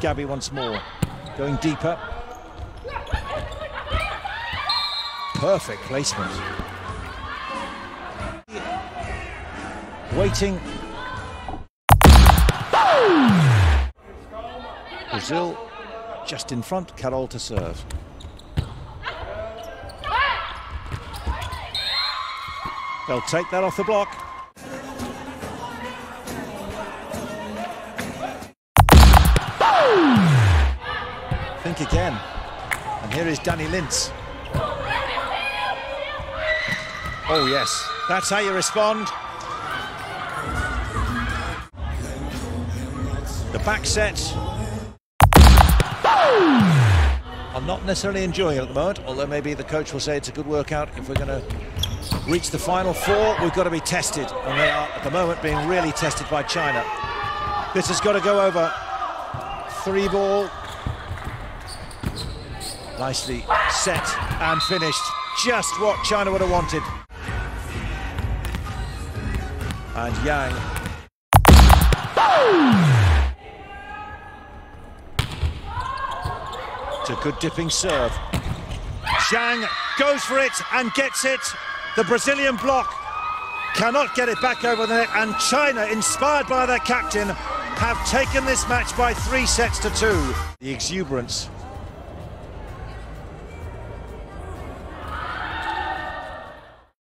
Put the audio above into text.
Gabby once more, going deeper. Perfect placement. Waiting. Brazil just in front, Carol to serve. They'll take that off the block. Think again. And here is Dani Lins. Oh, yes. That's how you respond. The back set. I'm not necessarily enjoying it at the moment, although maybe the coach will say it's a good workout. If we're going to reach the final four, we've got to be tested. And they are, at the moment, being really tested by China. This has got to go over. Three ball. Nicely set and finished. Just what China would have wanted. And Yang. It's a good dipping serve. Zhang goes for it and gets it. The Brazilian block cannot get it back over the net. And China, inspired by their captain, have taken this match by three sets to two. The exuberance